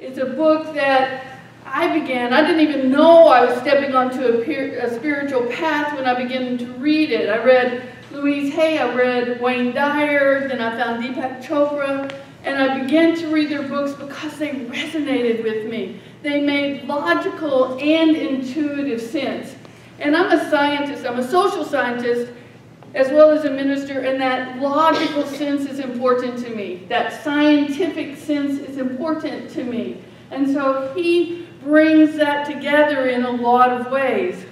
It's a book that I began, I didn't even know I was stepping onto a, a spiritual path when I began to read it. I read Louise Hay, I read Wayne Dyer, then I found Deepak Chopra, and I began to read their books because they resonated with me. They made logical and intuitive sense. And I'm a scientist, I'm a social scientist, as well as a minister, and that logical sense is important to me. That scientific sense is important to me. And so he brings that together in a lot of ways.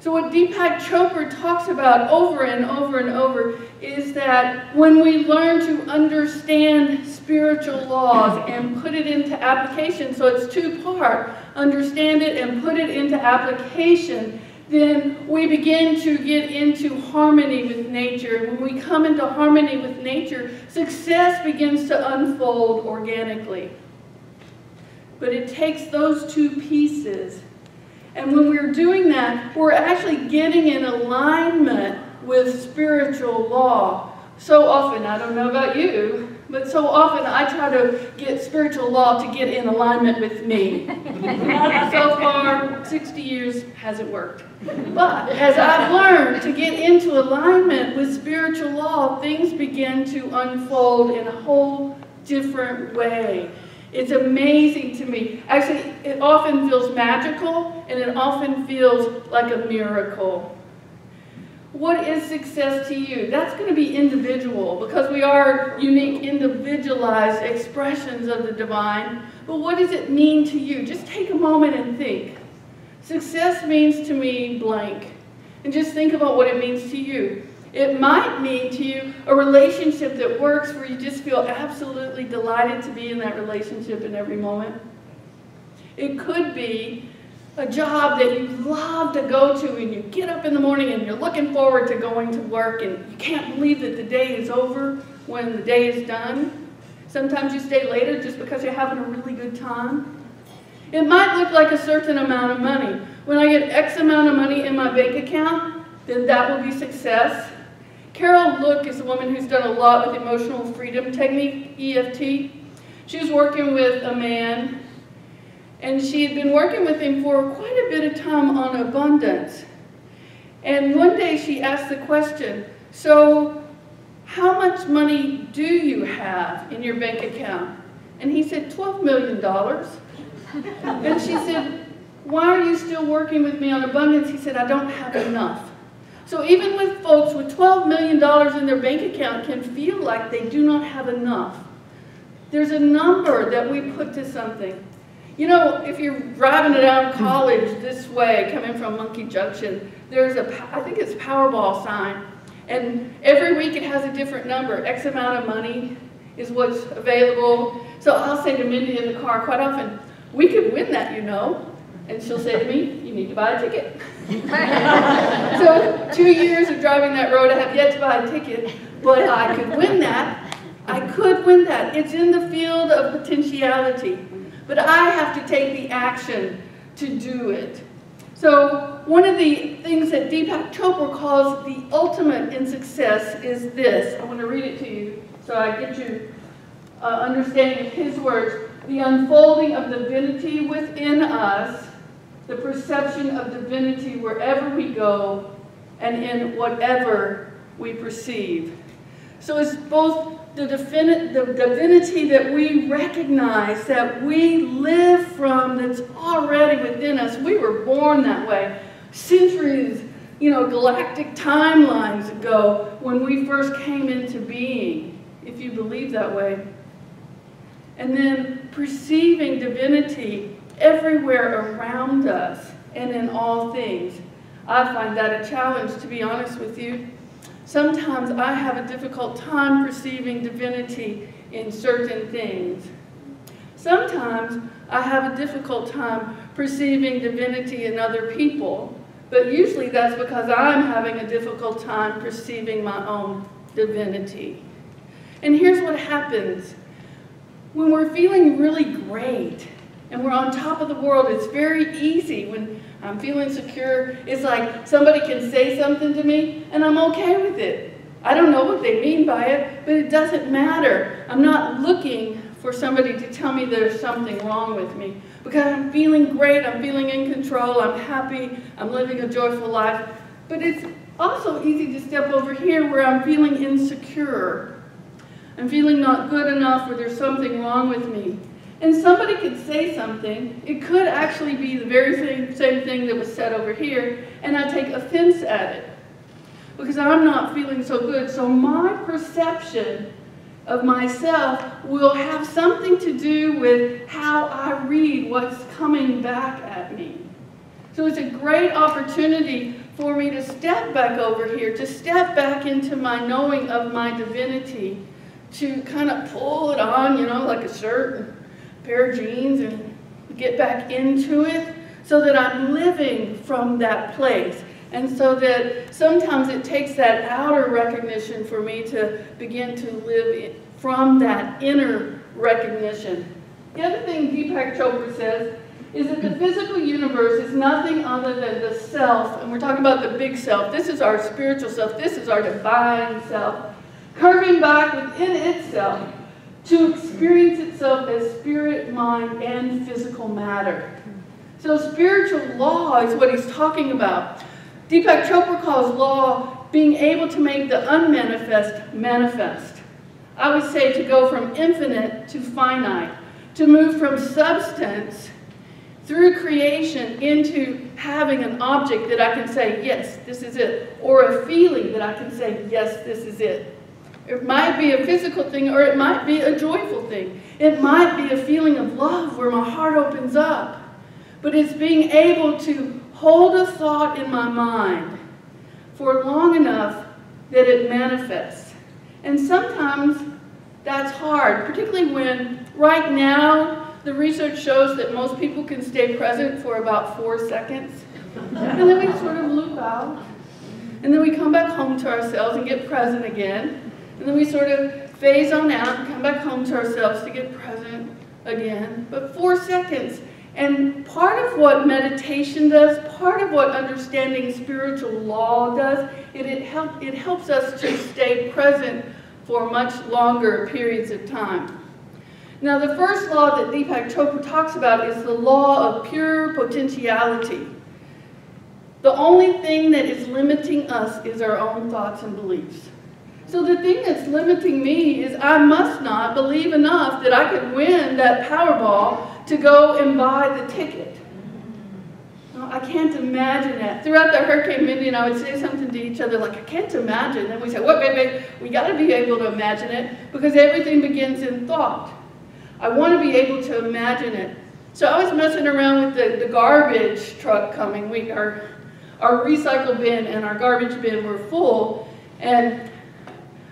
So what Deepak Chopra talks about over and over and over is that when we learn to understand spiritual laws and put it into application, so it's two-part, understand it and put it into application, then we begin to get into harmony with nature. And When we come into harmony with nature, success begins to unfold organically. But it takes those two pieces. And when we're doing that, we're actually getting in alignment with spiritual law. So often, I don't know about you, but so often I try to get spiritual law to get in alignment with me. so far, 60 years hasn't worked. But as I've learned to get into alignment with spiritual law, things begin to unfold in a whole different way. It's amazing to me. Actually, it often feels magical and it often feels like a miracle. What is success to you? That's going to be individual because we are unique, individualized expressions of the divine. But what does it mean to you? Just take a moment and think. Success means to me blank. And just think about what it means to you. It might mean to you a relationship that works where you just feel absolutely delighted to be in that relationship in every moment. It could be a job that you love to go to and you get up in the morning and you're looking forward to going to work and you can't believe that the day is over when the day is done. Sometimes you stay later just because you're having a really good time. It might look like a certain amount of money. When I get X amount of money in my bank account, then that will be success. Carol Look is a woman who's done a lot with emotional freedom technique, EFT. She was working with a man, and she had been working with him for quite a bit of time on abundance. And one day she asked the question, so how much money do you have in your bank account? And he said, $12 million. and she said, why are you still working with me on abundance? He said, I don't have enough. So even with folks with $12 million in their bank account can feel like they do not have enough. There's a number that we put to something. You know, if you're driving around college this way, coming from Monkey Junction, there's a, I think it's Powerball sign. And every week it has a different number. X amount of money is what's available. So I'll say to Mindy in the car quite often, we could win that, you know. And she'll say to me, you need to buy a ticket. so two years of driving that road, I have yet to buy a ticket, but I could win that. I could win that. It's in the field of potentiality. But I have to take the action to do it. So one of the things that Deepak Chopra calls the ultimate in success is this. I want to read it to you so I get you uh, understanding of his words. The unfolding of divinity within us the perception of divinity wherever we go and in whatever we perceive. So it's both the, the divinity that we recognize, that we live from, that's already within us. We were born that way. Centuries, you know, galactic timelines ago when we first came into being, if you believe that way. And then perceiving divinity everywhere around us and in all things. I find that a challenge, to be honest with you. Sometimes I have a difficult time perceiving divinity in certain things. Sometimes I have a difficult time perceiving divinity in other people, but usually that's because I'm having a difficult time perceiving my own divinity. And here's what happens. When we're feeling really great, and we're on top of the world. It's very easy when I'm feeling secure. It's like somebody can say something to me and I'm okay with it. I don't know what they mean by it, but it doesn't matter. I'm not looking for somebody to tell me there's something wrong with me. Because I'm feeling great, I'm feeling in control, I'm happy, I'm living a joyful life. But it's also easy to step over here where I'm feeling insecure. I'm feeling not good enough or there's something wrong with me. And somebody could say something, it could actually be the very same, same thing that was said over here, and I take offense at it. Because I'm not feeling so good. So my perception of myself will have something to do with how I read what's coming back at me. So it's a great opportunity for me to step back over here, to step back into my knowing of my divinity, to kind of pull it on, you know, like a shirt, pair of jeans, and get back into it so that I'm living from that place. And so that sometimes it takes that outer recognition for me to begin to live from that inner recognition. The other thing Deepak Chopra says is that the physical universe is nothing other than the self, and we're talking about the big self. This is our spiritual self. This is our divine self, curving back within itself to experience itself as spirit, mind, and physical matter. So spiritual law is what he's talking about. Deepak Chopra calls law being able to make the unmanifest manifest. I would say to go from infinite to finite, to move from substance through creation into having an object that I can say, yes, this is it, or a feeling that I can say, yes, this is it. It might be a physical thing or it might be a joyful thing. It might be a feeling of love where my heart opens up. But it's being able to hold a thought in my mind for long enough that it manifests. And sometimes that's hard, particularly when right now the research shows that most people can stay present for about four seconds. and then we sort of loop out. And then we come back home to ourselves and get present again. And then we sort of phase on out and come back home to ourselves to get present again. But four seconds and part of what meditation does, part of what understanding spiritual law does, it, it, help, it helps us to stay present for much longer periods of time. Now, the first law that Deepak Chopra talks about is the law of pure potentiality. The only thing that is limiting us is our own thoughts and beliefs. So the thing that's limiting me is I must not believe enough that I could win that Powerball to go and buy the ticket. I can't imagine that. Throughout the Hurricane Mindy and I would say something to each other like, I can't imagine. And we say, what, baby? We got to be able to imagine it because everything begins in thought. I want to be able to imagine it. So I was messing around with the, the garbage truck coming. We, our, our recycle bin and our garbage bin were full. And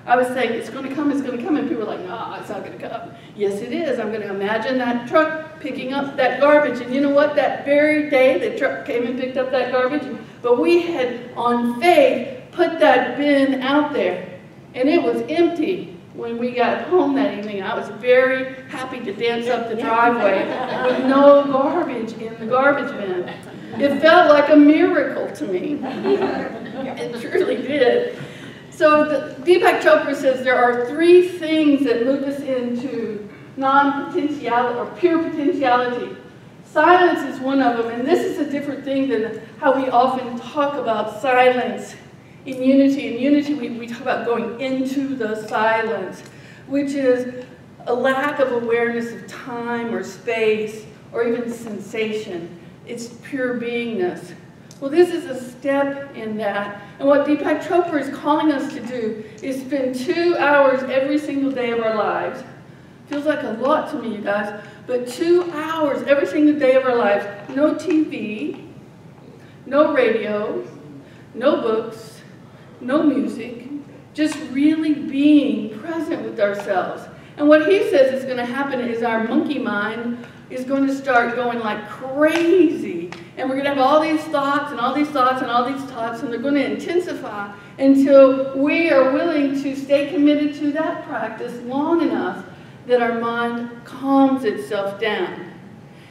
I was saying, it's going to come, it's going to come. And people were like, no, it's not going to come. Yes, it is. I'm going to imagine that truck picking up that garbage. And you know what? That very day, the truck came and picked up that garbage. But we had, on faith, put that bin out there. And it was empty when we got home that evening. I was very happy to dance up the driveway with no garbage in the garbage bin. It felt like a miracle to me. It truly did. So the, Deepak Chopra says there are three things that move us into non-potentiality or pure potentiality. Silence is one of them, and this is a different thing than how we often talk about silence in unity. In unity, we, we talk about going into the silence, which is a lack of awareness of time or space or even sensation. It's pure beingness. Well, this is a step in that. And what Deepak Chopra is calling us to do is spend two hours every single day of our lives. Feels like a lot to me, you guys, but two hours every single day of our lives. No TV, no radio, no books, no music, just really being present with ourselves. And what he says is going to happen is our monkey mind is going to start going like crazy. And we're going to have all these thoughts and all these thoughts and all these thoughts, and they're going to intensify until we are willing to stay committed to that practice long enough that our mind calms itself down.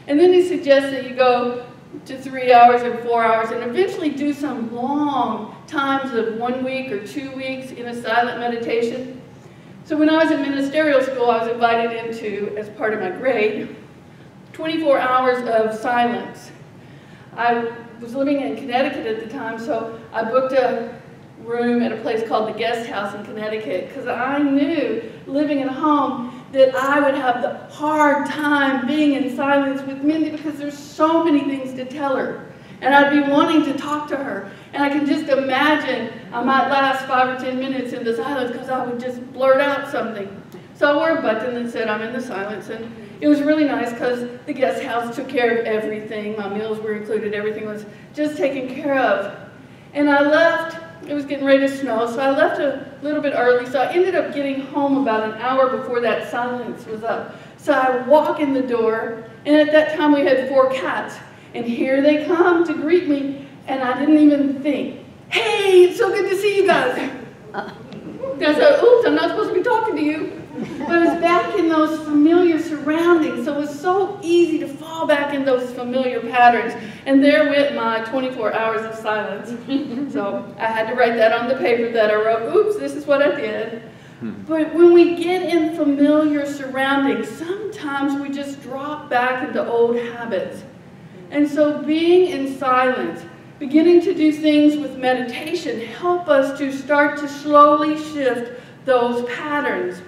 And then he suggests that you go to three hours and four hours and eventually do some long times of one week or two weeks in a silent meditation. So when I was in ministerial school, I was invited into, as part of my grade, 24 hours of silence. I was living in Connecticut at the time, so I booked a room at a place called the Guest House in Connecticut because I knew living at home that I would have the hard time being in silence with Mindy because there's so many things to tell her. And I'd be wanting to talk to her. And I can just imagine I might last five or ten minutes in the silence because I would just blurt out something. So I wore a button that said I'm in the silence. And it was really nice because the guest house took care of everything. My meals were included. Everything was just taken care of. And I left it was getting ready to snow, so I left a little bit early. So I ended up getting home about an hour before that silence was up. So I walk in the door, and at that time we had four cats. And here they come to greet me, and I didn't even think, hey, it's so good to see you guys. Uh. And I said, oops, I'm not supposed to be talking to you. But it was back in those familiar surroundings, so it was so easy to fall back in those familiar patterns. And there went my 24 hours of silence. so I had to write that on the paper that I wrote, oops, this is what I did. Hmm. But when we get in familiar surroundings, sometimes we just drop back into old habits. And so being in silence, beginning to do things with meditation, help us to start to slowly shift those patterns.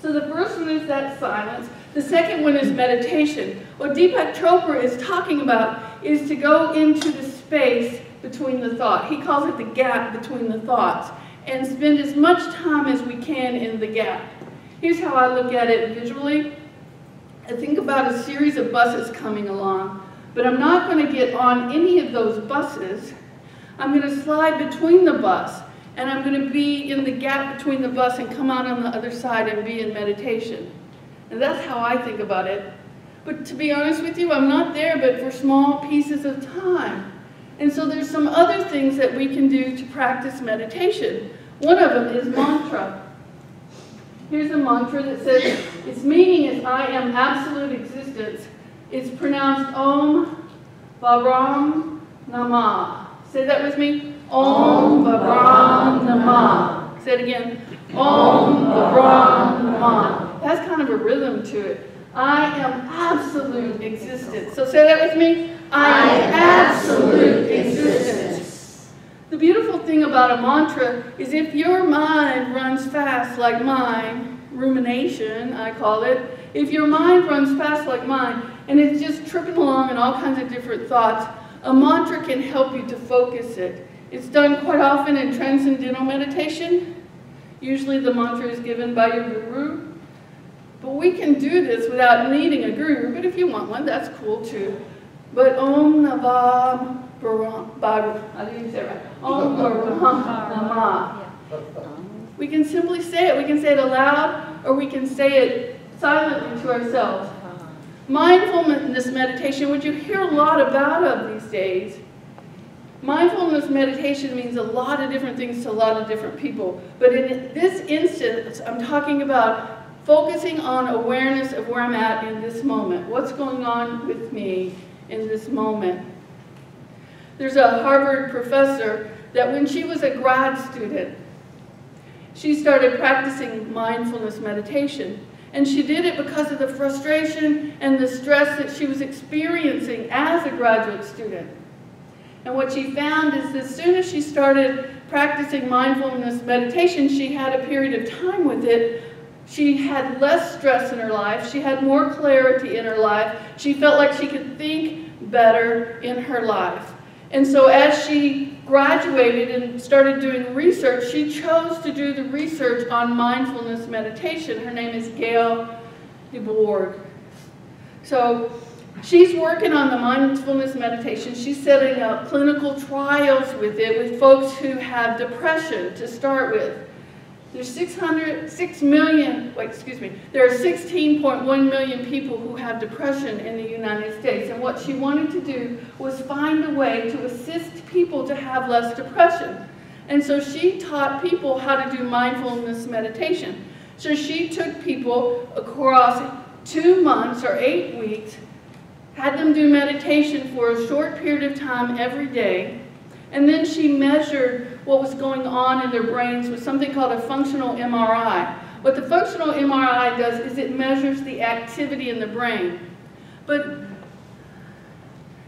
So the first one is that silence. The second one is meditation. What Deepak Chopra is talking about is to go into the space between the thought. He calls it the gap between the thoughts and spend as much time as we can in the gap. Here's how I look at it visually. I think about a series of buses coming along, but I'm not going to get on any of those buses. I'm going to slide between the bus and I'm going to be in the gap between the bus and come out on the other side and be in meditation. And that's how I think about it. But to be honest with you, I'm not there but for small pieces of time. And so there's some other things that we can do to practice meditation. One of them is mantra. Here's a mantra that says, its meaning is I am absolute existence. It's pronounced Om Varam Namah. Say that with me. Om Vibram Namah. Say it again. Om Vibram Namah. That's kind of a rhythm to it. I am absolute existence. So say that with me. I am absolute existence. The beautiful thing about a mantra is if your mind runs fast like mine, rumination, I call it, if your mind runs fast like mine and it's just tripping along in all kinds of different thoughts, a mantra can help you to focus it. It's done quite often in transcendental meditation. Usually the mantra is given by your guru. But we can do this without needing a guru, but if you want one, that's cool too. But Om Navam Baram, I didn't say right. Om Baram Namah. We can simply say it. We can say it aloud, or we can say it silently to ourselves. Uh-huh. Mindfulness meditation, which you hear a lot about of these days, Mindfulness meditation means a lot of different things to a lot of different people. But in this instance, I'm talking about focusing on awareness of where I'm at in this moment. What's going on with me in this moment? There's a Harvard professor that when she was a grad student, she started practicing mindfulness meditation. And she did it because of the frustration and the stress that she was experiencing as a graduate student. And what she found is as soon as she started practicing mindfulness meditation, she had a period of time with it. She had less stress in her life. She had more clarity in her life. She felt like she could think better in her life. And so as she graduated and started doing research, she chose to do the research on mindfulness meditation. Her name is Gaëlle Desbordes. So She's working on the mindfulness meditation. She's setting up clinical trials with it with folks who have depression to start with. There's 600, 6 million, wait, excuse me, there are 16.1 million people who have depression in the United States. And what she wanted to do was find a way to assist people to have less depression. And so she taught people how to do mindfulness meditation. So she took people across two months or eight weeks had them do meditation for a short period of time every day, and then she measured what was going on in their brains with something called a functional MRI. What the functional MRI does is it measures the activity in the brain. But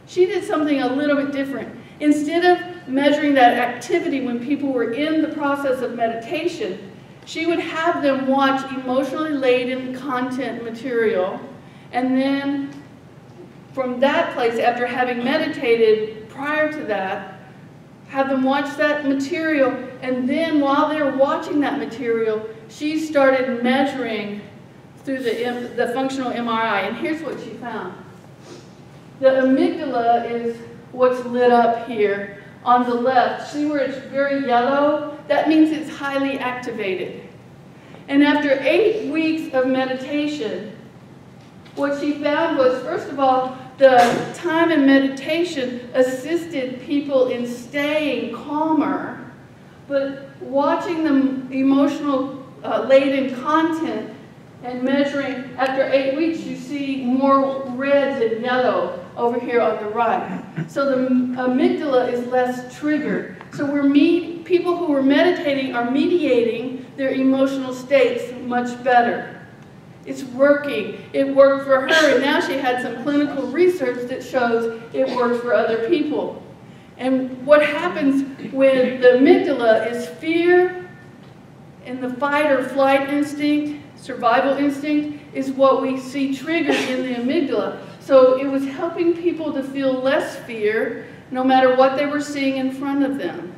she did something a little bit different. Instead of measuring that activity when people were in the process of meditation, she would have them watch emotionally laden content material and then from that place, after having meditated prior to that, have them watch that material, and then while they're watching that material, she started measuring through the, the functional MRI, and here's what she found. The amygdala is what's lit up here on the left. See where it's very yellow? That means it's highly activated. And after eight weeks of meditation, what she found was, first of all, the time in meditation assisted people in staying calmer, but watching the emotional uh, laden content and measuring after eight weeks, you see more red than yellow over here on the right. So the amygdala is less triggered. So we're people who are meditating are mediating their emotional states much better. It's working. It worked for her, and now she had some clinical research that shows it works for other people. And what happens when the amygdala is fear and the fight or flight instinct, survival instinct, is what we see triggered in the amygdala. So it was helping people to feel less fear no matter what they were seeing in front of them.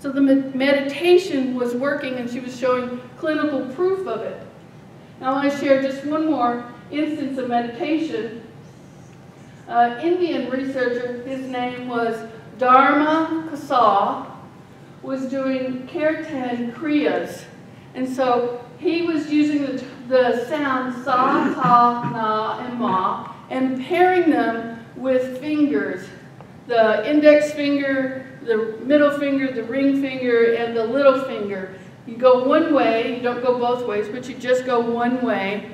So the meditation was working and she was showing clinical proof of it. I want to share just one more instance of meditation. Uh, Indian researcher, his name was Dharma Khalsa, was doing kirtan kriyas. And so he was using the, the sounds sa, ta, na, and ma, and pairing them with fingers. The index finger, the middle finger, the ring finger, and the little finger. You go one way, you don't go both ways, but you just go one way.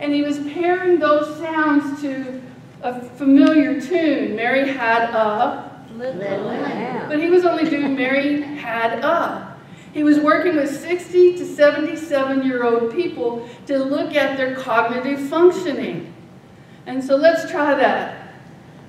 And he was pairing those sounds to a familiar tune. Mary had a little lamb. But he was only doing Mary had a. He was working with 60 to 77 year old people to look at their cognitive functioning. And so let's try that.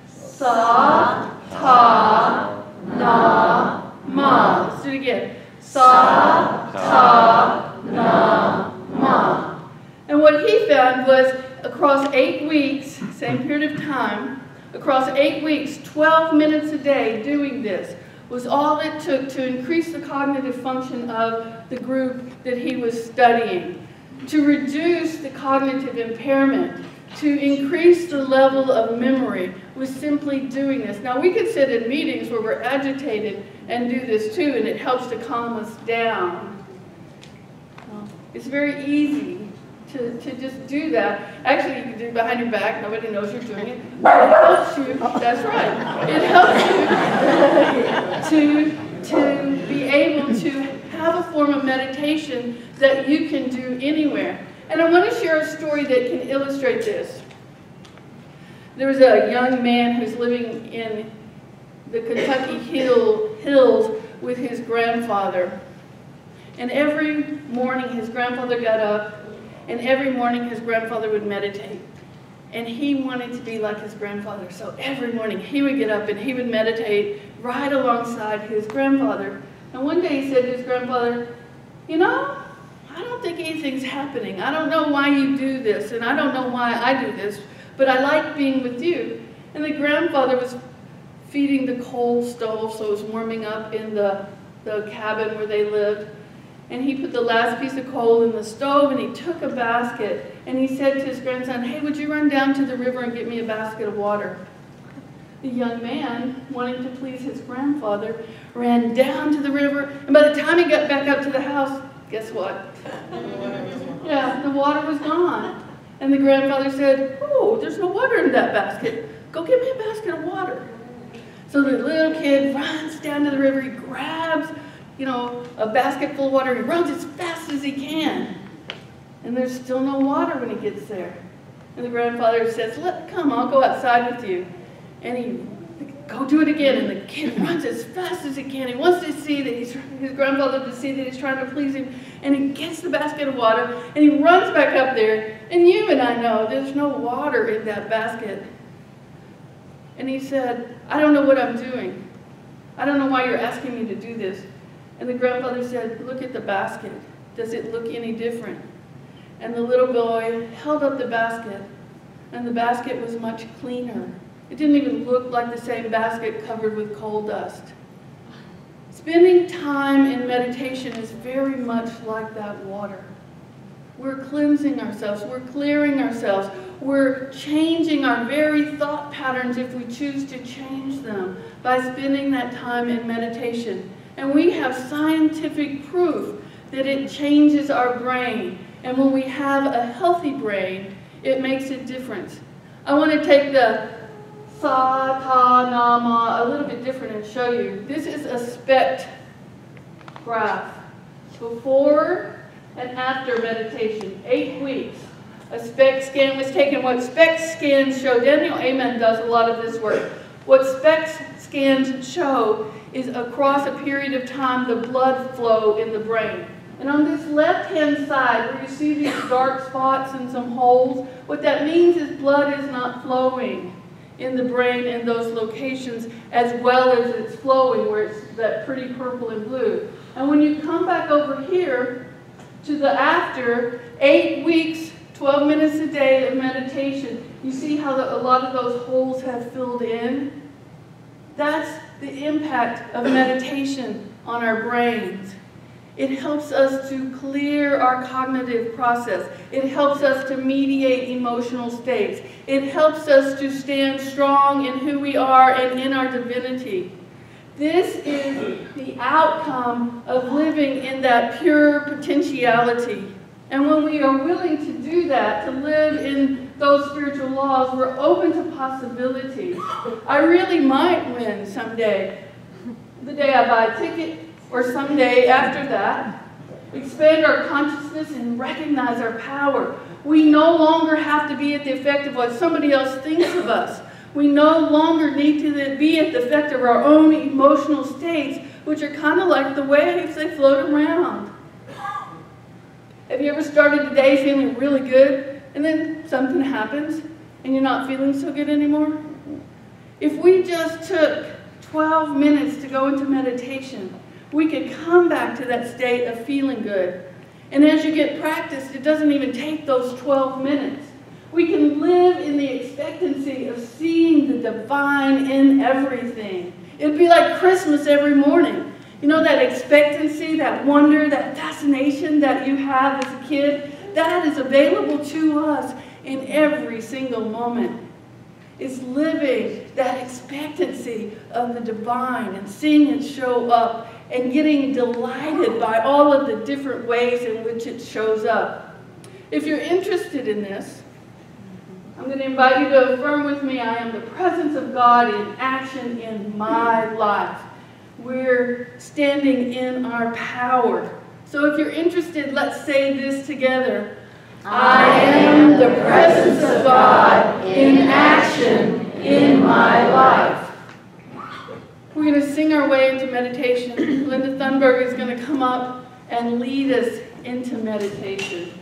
Sa, ta, na, ma. Let's do it again. Sa, ta, na, ma. And what he found was across eight weeks, same period of time, across eight weeks, 12 minutes a day doing this was all it took to increase the cognitive function of the group that he was studying, to reduce the cognitive impairment, to increase the level of memory was simply doing this. Now we could sit in meetings where we're agitated and do this too, and it helps to calm us down. It's very easy to, to just do that. Actually, you can do it behind your back. Nobody knows you're doing it. It helps you. That's right. It helps you to, to be able to have a form of meditation that you can do anywhere. And I want to share a story that can illustrate this. There was a young man who's living in the Kentucky Hill, Hills with his grandfather. And every morning his grandfather got up, and every morning his grandfather would meditate. And he wanted to be like his grandfather. So every morning he would get up and he would meditate right alongside his grandfather. And one day he said to his grandfather, You know, I don't think anything's happening. I don't know why you do this, and I don't know why I do this, but I like being with you. And the grandfather was feeding the coal stove, so it was warming up in the, the cabin where they lived. And he put the last piece of coal in the stove, and he took a basket, and he said to his grandson, hey, would you run down to the river and get me a basket of water? The young man, wanting to please his grandfather, ran down to the river, and by the time he got back up to the house, guess what? Yeah, the water was gone. And the grandfather said, oh, there's no water in that basket. Go get me a basket of water. So the little kid runs down to the river, he grabs, you know, a basket full of water, he runs as fast as he can. And there's still no water when he gets there. And the grandfather says, Let come, I'll go outside with you. And he go do it again. And the kid runs as fast as he can. He wants to see that he's, his grandfather to see that he's trying to please him. And he gets the basket of water and he runs back up there. And you and I know there's no water in that basket. And he said, I don't know what I'm doing. I don't know why you're asking me to do this. And the grandfather said, look at the basket. Does it look any different? And the little boy held up the basket, and the basket was much cleaner. It didn't even look like the same basket covered with coal dust. Spending time in meditation is very much like that water. We're cleansing ourselves, we're clearing ourselves, we're changing our very thought patterns if we choose to change them by spending that time in meditation. And we have scientific proof that it changes our brain. And when we have a healthy brain, it makes a difference. I want to take the sa, ta, na, ma a little bit different and show you. This is a SPECT graph. Before and after meditation, eight weeks. A SPECT scan was taken. What SPECT scans show, Daniel Amen does a lot of this work. What SPECT scans show is across a period of time the blood flow in the brain. And on this left-hand side, where you see these dark spots and some holes, what that means is blood is not flowing in the brain in those locations as well as it's flowing where it's that pretty purple and blue. And when you come back over here to the after, eight weeks, 12 minutes a day of meditation, you see how the, a lot of those holes have filled in? That's the impact of meditation on our brains. It helps us to clear our cognitive process. It helps us to mediate emotional states. It helps us to stand strong in who we are and in our divinity. This is the outcome of living in that pure potentiality. And when we are willing to do that, to live in those spiritual laws, we're open to possibility. I really might win someday. The day I buy a ticket, or someday after that, expand our consciousness and recognize our power. We no longer have to be at the effect of what somebody else thinks of us. We no longer need to be at the effect of our own emotional states, which are kind of like the waves, they float around. Have you ever started a day feeling really good, and then something happens, and you're not feeling so good anymore? If we just took 12 minutes to go into meditation, we could come back to that state of feeling good. And as you get practiced, it doesn't even take those 12 minutes. We can live in the expectancy of seeing the divine in everything. It'd be like Christmas every morning. You know, that expectancy, that wonder, that fascination that you have as a kid, that is available to us in every single moment. It's living that expectancy of the divine and seeing it show up and getting delighted by all of the different ways in which it shows up. If you're interested in this, I'm going to invite you to affirm with me, I am the presence of God in action in my life. We're standing in our power. So if you're interested, let's say this together. I am the presence of God in action in my life. We're going to sing our way into meditation. Linda Thunberg is going to come up and lead us into meditation.